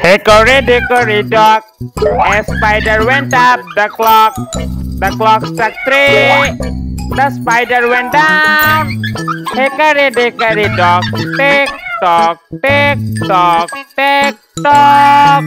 Hickory dickory dock, a spider went up the clock. The clock struck three. The spider went down. Hickory dickory dock, tick tock, tick tock, tick tock.